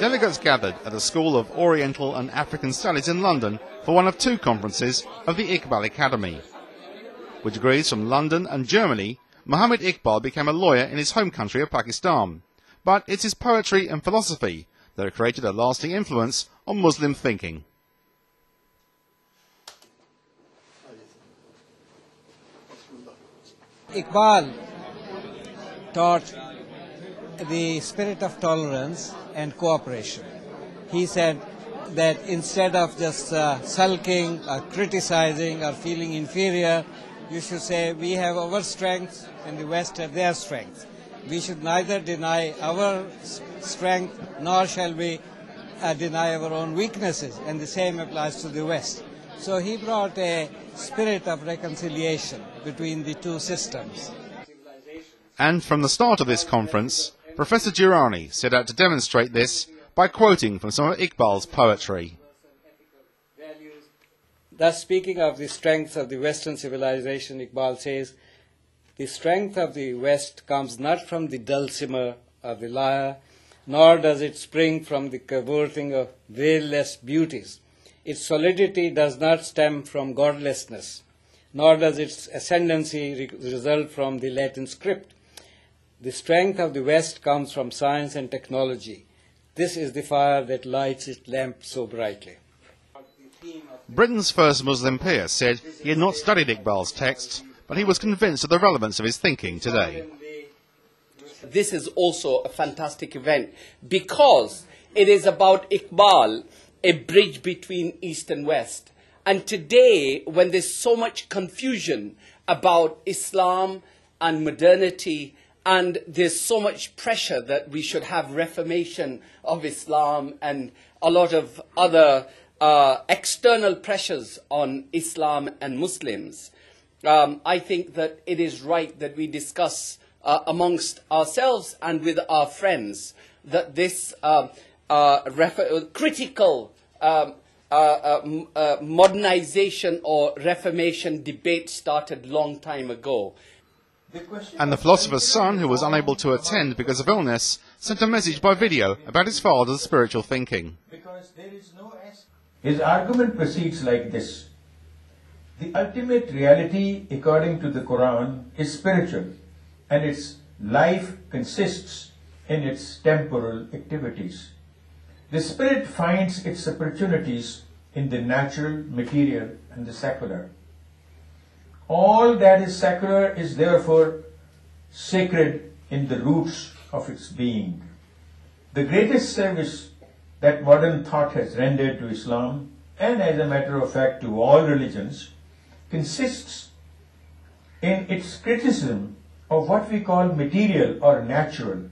Delegates gathered at the School of Oriental and African Studies in London for one of two conferences of the Iqbal Academy. With degrees from London and Germany, Muhammad Iqbal became a lawyer in his home country of Pakistan. But it's his poetry and philosophy that have created a lasting influence on Muslim thinking. Iqbal taught the spirit of tolerance and cooperation. He said that instead of just uh, sulking or criticizing or feeling inferior, you should say we have our strengths and the West have their strengths. We should neither deny our strength nor shall we uh, deny our own weaknesses, and the same applies to the West. So he brought a spirit of reconciliation between the two systems. And from the start of this conference, Professor Durrani set out to demonstrate this by quoting from some of Iqbal's poetry. Thus, speaking of the strength of the Western civilization, Iqbal says, The strength of the West comes not from the dulcimer of the lyre, nor does it spring from the cavorting of veilless beauties. Its solidity does not stem from godlessness, nor does its ascendancy re- result from the Latin script. The strength of the West comes from science and technology. This is the fire that lights its lamp so brightly. Britain's first Muslim peer said he had not studied Iqbal's texts, but he was convinced of the relevance of his thinking today. This is also a fantastic event because it is about Iqbal, a bridge between East and West. And today, when there's so much confusion about Islam and modernity and there's so much pressure that we should have reformation of Islam and a lot of other uh, external pressures on Islam and Muslims. Um, I think that it is right that we discuss uh, amongst ourselves and with our friends that this uh, uh critical um, uh, uh, uh, modernization or reformation debate started long time ago. And the philosopher's son, who was unable to attend because of illness, sent a message by video about his father's spiritual thinking. His argument proceeds like this. The ultimate reality, according to the Quran, is spiritual, and its life consists in its temporal activities. The spirit finds its opportunities in the natural, material, and the secular. All that is secular is therefore sacred in the roots of its being. The greatest service that modern thought has rendered to Islam, and as a matter of fact to all religions, consists in its criticism of what we call material or natural,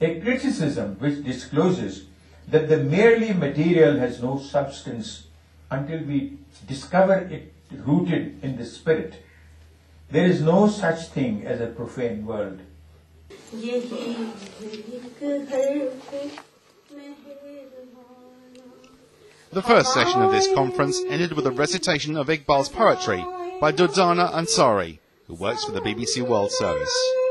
a criticism which discloses that the merely material has no substance until we discover it rooted in the spirit. There is no such thing as a profane world. The first session of this conference ended with a recitation of Iqbal's poetry by Durdana Ansari, who works for the BBC World Service.